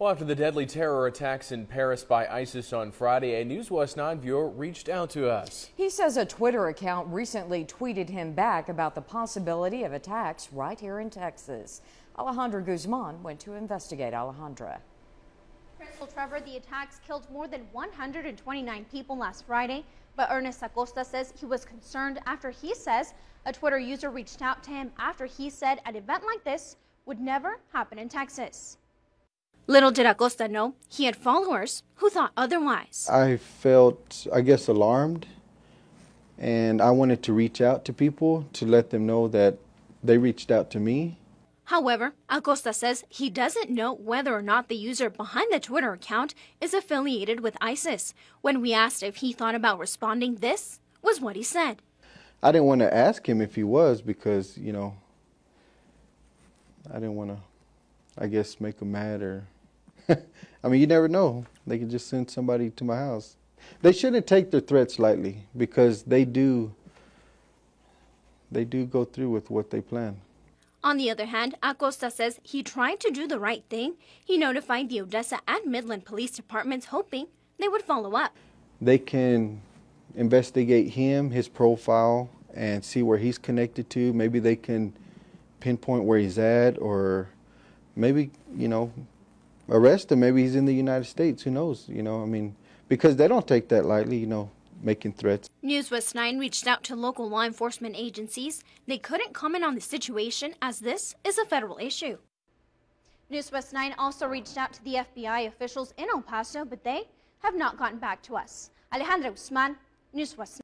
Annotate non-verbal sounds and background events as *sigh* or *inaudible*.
Well, after the deadly terror attacks in Paris by ISIS on Friday, a News West 9 viewer reached out to us. He says a Twitter account recently tweeted him back about the possibility of attacks right here in Texas. Alejandra Guzman went to investigate. Alejandra. Crystal Trevor, the attacks killed more than 129 people last Friday, but Ernest Acosta says he was concerned after he says a Twitter user reached out to him after he said an event like this would never happen in Texas. Little did Acosta know he had followers who thought otherwise. I felt, I guess, alarmed, and I wanted to reach out to people to let them know that they reached out to me. However, Acosta says he doesn't know whether or not the user behind the Twitter account is affiliated with ISIS. When we asked if he thought about responding, this was what he said. I didn't want to ask him if he was because, you know, I didn't want to, I guess, make them mad or *laughs* I mean, you never know. They could just send somebody to my house. They shouldn't take their threats lightly because they do they do go through with what they plan. On the other hand, Acosta says he tried to do the right thing. He notified the Odessa and Midland police departments hoping they would follow up. They can investigate him, his profile, and see where he's connected to. Maybe they can pinpoint where he's at or maybe, you know, arrest him. Maybe he's in the United States. Who knows? You know, I mean, because they don't take that lightly, you know, making threats. News West 9 reached out to local law enforcement agencies. They couldn't comment on the situation as this is a federal issue. News West 9 also reached out to the FBI officials in El Paso, but they have not gotten back to us. Alejandra Guzman, News West 9.